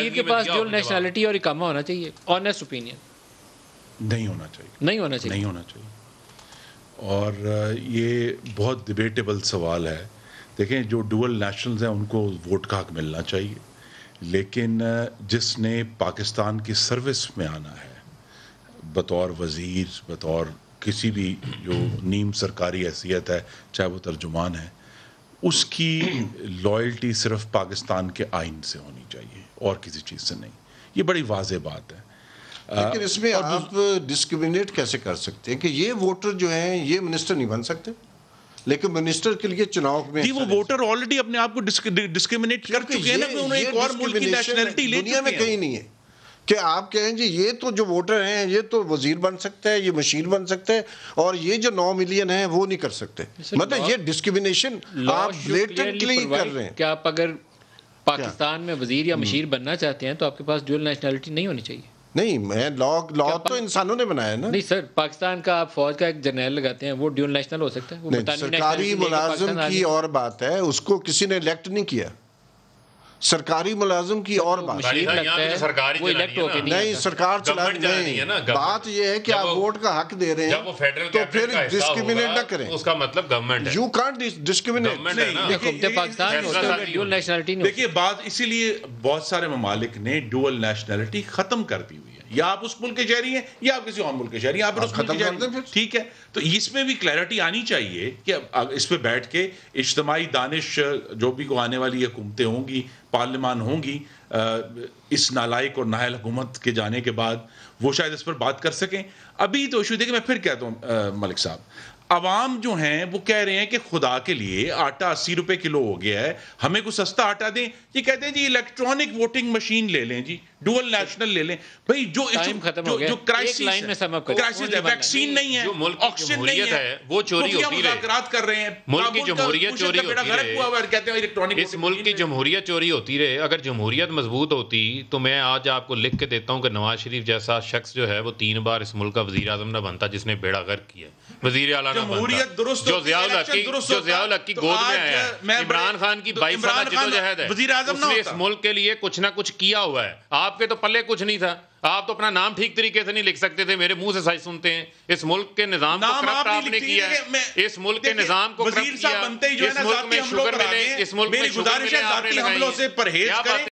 वज़ीर के पास जो नेशनलिटी और इकामा होना चाहिए ऑनेस्ट ओपिनियन नहीं होना चाहिए। नहीं होना चाहिए। नहीं होना चाहिए। और ये बहुत डिबेटेबल सवाल है। देखें जो डुअल नेशनल्स हैं उनको वोट का हक मिलना चाहिए? लेकिन जिसने पाकिस्तान की सर्विस में आना है बतौर वज़ीर बतौर किसी भी जो नीम सरकारी हैसियत है चाहे वो तर्जुमान है उसकी लॉयल्टी सिर्फ़ पाकिस्तान के आइन से होनी चाहिए और किसी चीज़ से नहीं। ये बड़ी वाज बात है। लेकिन इसमें आप डिस्क्रिमिनेट कैसे कर सकते हैं कि ये वोटर जो हैं ये मिनिस्टर नहीं बन सकते? लेकिन मिनिस्टर के लिए चुनाव में वो वोटर ऑलरेडी अपने आप को डिस्क्रिमिनेट कर चुके हैं ना उन्होंने एक और मुल्क की नेशनलिटी ले दुनिया में कहीं नहीं है। कि आप कहें जी ये तो जो वोटर हैं ये तो वज़ीर बन सकते हैं ये मशीर बन सकते हैं और ये जो नौ मिलियन है वो नहीं कर सकते। मतलब ये डिस्क्रिमिनेशन आप ब्लेटेंटली कर रहे हैं। क्या आप अगर पाकिस्तान में वज़ीर या मशीर बनना चाहते हैं तो आपके पास डुअल नेशनलिटी नहीं होनी चाहिए। नहीं मैं लॉ लॉ तो इंसानों ने बनाया ना। नहीं सर पाकिस्तान का आप फौज का एक जर्नल लगाते हैं वो ड्यूल नेशनल हो सकता है वो सरकारी मुलाजिम की और बात है उसको किसी ने इलेक्ट नहीं किया। सरकारी मुलाजिम की और बात। नहीं सरकार चला नहीं। बात यह है कि आप वोट का हक दे रहे हैं तो फिर डिस्क्रिमिनेट ना करें। उसका मतलब government you can't discriminate Pakistan देखिए बात इसीलिए बहुत सारे ममालिक ने डुअल नेशनैलिटी खत्म कर दी हुई है। या आप उस मुल्क के शहरी हैं या आप किसी और मुल्क के शहरी हैं आप उस मुल्क के ठीक है तो इसमें भी क्लैरिटी आनी चाहिए कि इस पर बैठ के इज्तमाही दानिश जो भी को आने वाली हुकूमतें होंगी पार्लियामान होंगी इस नालायक और नाहल हुकूमत के जाने के बाद वो शायद इस पर बात कर सकें। अभी तो इशू देखिए मैं फिर कहता हूँ मलिक साहब आवाम जो हैं वो कह रहे हैं कि खुदा के लिए आटा अस्सी रुपए किलो हो गया है हमें कुछ सस्ता आटा दें। ये कहते हैं जी इलेक्ट्रॉनिक वोटिंग मशीन ले लें जी। डुअल नेशनल ले लें। भाई जो खत्म जो, जो क्राइसिस क्राइसिस वैक्सीन नहीं है की जमहूरियत है। वो चोरी होती रहे। कर रहे हैं। मुल्क की जमहूरियत चोरी होती रहे। कहते हैं इलेक्ट्रॉनिक इस मुल्क की जमहूरियत चोरी होती रहे। अगर जमहूरियत मज़बूत होती तो मैं आज आपको लिख के देता हूँ कि नवाज़ शरीफ जैसा शख्स जो है वो तीन बार इस मुल्क का वज़ीर आज़म न बनता जिसने बेड़ा गर्क किया। वज़ीर आला जो जियाउल हक की गोद में आया है। इमरान खान की बाईस साल जदोजहद है। उसने इस मुल्क के लिए कुछ ना कुछ किया हुआ है। आपके तो पल्ले कुछ नहीं था। आप तो अपना नाम ठीक तरीके से नहीं लिख सकते थे। मेरे मुँह से सही सुनते हैं। इस मुल्क के निज़ाम को करप्ट आपने किया है। इस मुल्क के निज़ाम को करप्ट किया। इस मुल्क में शुगर मिले इस मुल्क में शुगर मिले आपने लगाई। है?